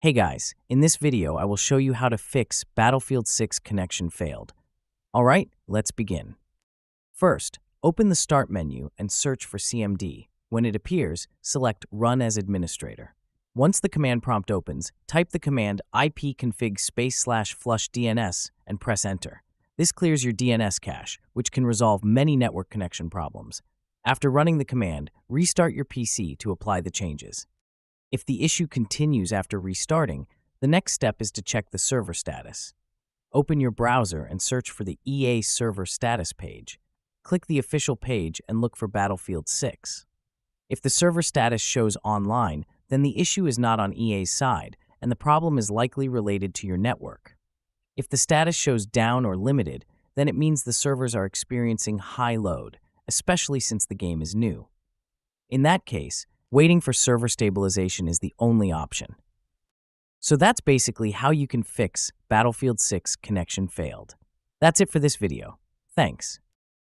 Hey guys, in this video I will show you how to fix Battlefield 6 connection failed. Alright, let's begin. First, open the Start menu and search for CMD. When it appears, select Run as Administrator. Once the command prompt opens, type the command ipconfig space slash flush DNS and press Enter. This clears your DNS cache, which can resolve many network connection problems. After running the command, restart your PC to apply the changes. If the issue continues after restarting, the next step is to check the server status. Open your browser and search for the EA server status page. Click the official page and look for Battlefield 6. If the server status shows online, then the issue is not on EA's side, and the problem is likely related to your network. If the status shows down or limited, then it means the servers are experiencing high load, especially since the game is new. In that case, Waiting for server stabilization is the only option. So that's basically how you can fix Battlefield 6 connection failed. That's it for this video. Thanks.